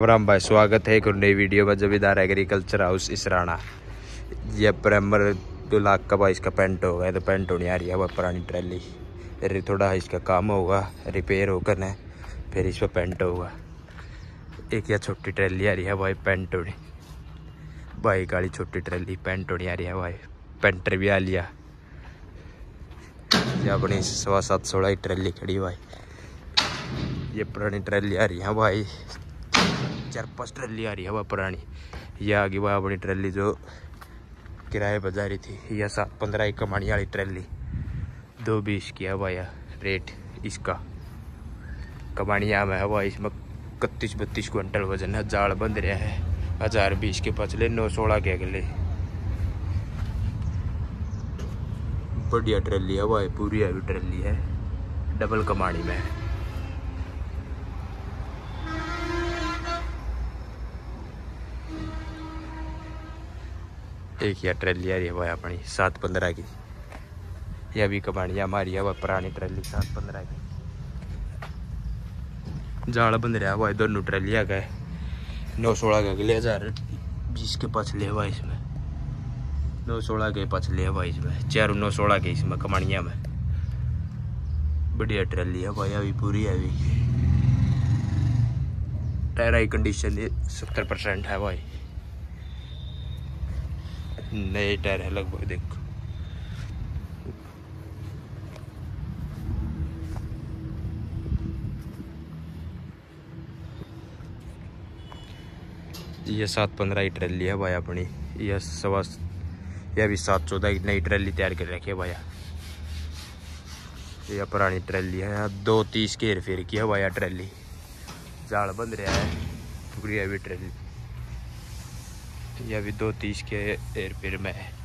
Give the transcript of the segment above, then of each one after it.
राम भाई, स्वागत है एक और नई वीडियो में। जमींदार एग्रीकल्चर हाउस इसराना ये प्राइमर दो लाख का भाई इसका पेंट होगा। तो पेंट होने आ रही है वह पुरानी ट्रैली फिर थोड़ा इसका काम होगा रिपेयर होकर ना, फिर इस पर पेंट होगा। एक या छोटी ट्रैली आ रही है भाई पेंट होने। भाई गाड़ी छोटी ट्रैली पेंट होने आ रही है भाई। पेंटर भी आ लिया। ये अपनी सवा सात सोलह ट्रैली खड़ी भाई। ये पुरानी ट्रैली आ रही है भाई। चार पाँच ट्रैली आ रही है वह पुरानी ये आगे वह अपनी ट्रैली जो किराए पर जा रही थी यह सात पंद्रह की कमानी वाली ट्रैली. दो बीस की है भाई रेट इसका. कमानिया में है भाई इसमें इकतीस बत्तीस क्विंटल वज़न है जाल बंद रहा है. हज़ार बीस के पचले, नौ सोलह के अगले. बढ़िया ट्रैली है भाई पूरी हैवी ट्रैली है. डबल कमानी में. है एक या ट्रैली आ रही है भाई अपनी, सात पंद्रह की। यह भी कमानी हमारी है वह पुरानी ट्रैली सात पंद्रह की। जाल बंद रहा भाई, दोनों ट्रैली आ गए। नौ सोलह का अगले हज़ार बीस के पास ले हुआ इसमें। नौ सोलह के पास ले हुआ इसमें, चारों नौ सोलह के इसमें कमानिया में। बढ़िया ट्रैली है भाई, अभी पूरी है अभी। टायर की कंडीशन सत्तर परसेंट है भाई। नए टायर है लगभग, देखो। ये सात पंद्रह की ट्रैली है भाई अपनी। यह सवा यह भी सात चौदह की नई ट्रैली तैयार कर रखी है भैया यह पुरानी ट्रैली है। दो तीस के हेर फेर की है भैया ट्रैली। जाल बंद रहा है। है ट्रैली। यह भी दो तीस के एयर पेर में है।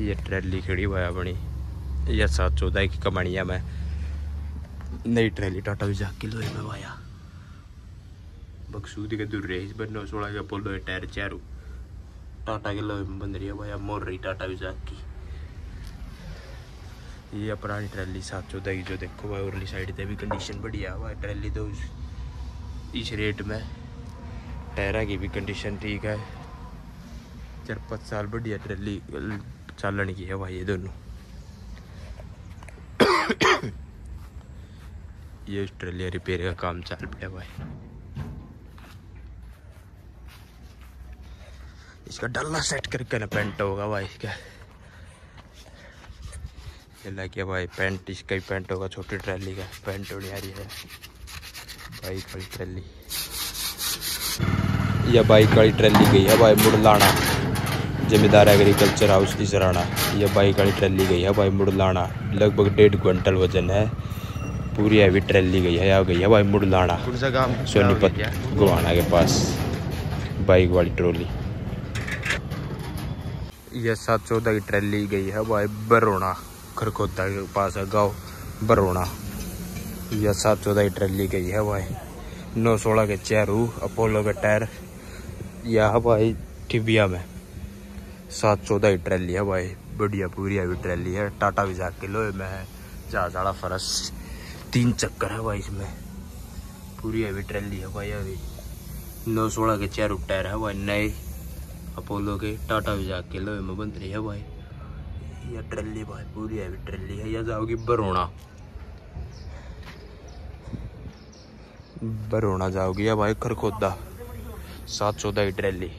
ये ट्रैली खड़ी हुआ अपनी। यह सात चौदह की कमानिया में। नई ट्रैली टाटा भी जाके लोहे में वाया। बकसूद के दूर रही बनो, सोलह के पोलो टायर चारू। टाटा के लोहे में बंद रही है भाई मोर रही टाटा भी जाके। ये पुरानी ट्रैली सात चौदह की जो देखो भाई उरली साइड पे भी कंडीशन बढ़िया हुआ है ट्रैली तो इस रेट में टायरा की भी कंडीशन ठीक है चार पाँच साल बढ़िया ट्रैली चालन की है भाई ये दोनों ये ट्रैली रिपेयर का काम चल पड़ा भाई इसका डल्ला सेट करके ना पेंट होगा भाई इसका ये क्या भाई पेंट इसका ही पेंट होगा छोटी ट्रैली का। पेंट होनी आ रही है। बाइक वाली ट्रैली। यह बाइक वाली ट्रैली गई है भाई मुड़लाना। जमींदार एग्रीकल्चर हाउस इसराना यह बाइक वाली ट्रैली गई है भाई मुड़लाना। लगभग डेढ़ क्विंटल वज़न है। पूरी हैवी ट्रैली गई है यहाँ गई है भाई मुड़लाना। सोनीपत गुवाना के पास। बाइक वाली ट्रॉली। यह सात चौदह की ट्रैली गई है भाई बरोना। खरखोदा के पास है, गाँव बरोना यह सात चौदह ट्रैली गई है भाई। नौ सोलह के चेहरू, अपोलो के टायर। यह भाई टिबिया में। सात चौदह की ट्रैली है भाई। बढ़िया पूरी अभी ट्रैली है। टाटा विजा के लोहे में है जहाज़ वाला फरस। तीन चक्कर है भाई इसमें। पूरी अभी ट्रैली है भाई अभी। नौ सोलह के चार टायर है भाई, नए। अपोलो के, टाटा विजा के लोहे में बन रही है भाई। यह ट्रली भाई, पूरी हैवी ट्रैली है यह जाओगी बरोना बरोना जाओगी या भाई खरखोदा, सात चौदह की ट्रैली